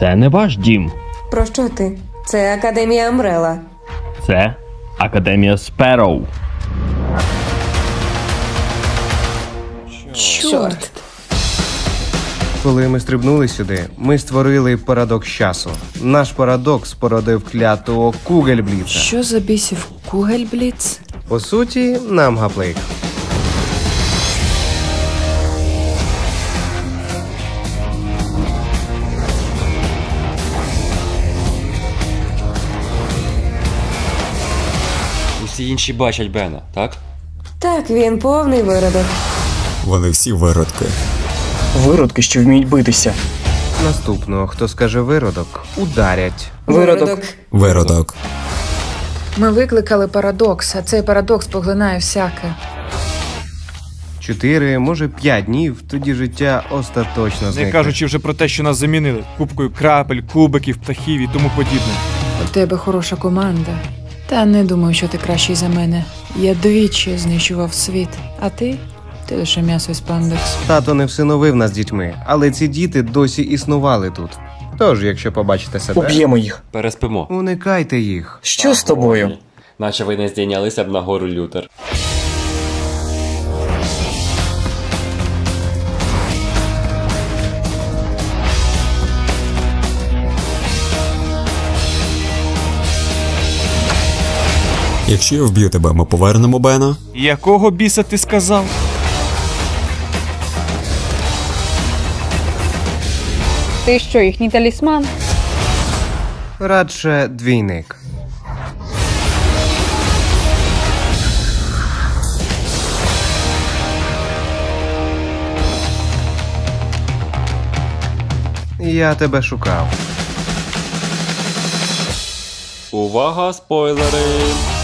Це не ваш дім. Про що ти? Це Академія Амрела. Це Академія Спероу. Чорт. Коли ми стрибнули сюди, ми створили парадокс часу. Наш парадокс породив клятого Кугельбліца. Що за бісів Кугельбліц? По суті, нам гаплик. Усі інші бачать Бена, так? Так, він повний виродок. Вони всі виродки. Виродки, що вміють битися. Наступного, хто скаже виродок, ударять. Виродок. Виродок. Ми викликали парадокс, а цей парадокс поглинає всяке. Чотири, може п'ять днів, тоді життя остаточно Не кажучи вже про те, що нас замінили кубкою крапель, кубиків, птахів і тому подібне. У тебе хороша команда. Та не думаю, що ти кращий за мене. Я двічі знищував світ, а ти? Ти лише м'ясо з пандекс. Тато не всиновив нас дітьми, але ці діти досі існували тут. Тож, якщо побачите себе, Уб'ємо їх. Переспимо. уникайте їх. Що з тобою? Наче ви не здійнялися б на гору Лютер. Якщо я вб'ю тебе, ми повернемо Бена. Якого біса ти сказав? Ти що, їхній талісман? Радше двійник. Я тебе шукав. Увага, спойлери!